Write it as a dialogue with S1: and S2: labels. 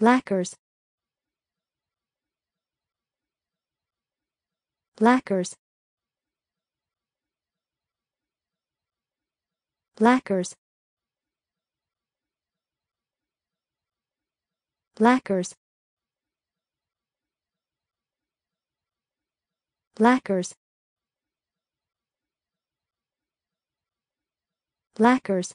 S1: lacquers. Lacquers. Lacquers. Lacquers. Lacquers. Lacquers.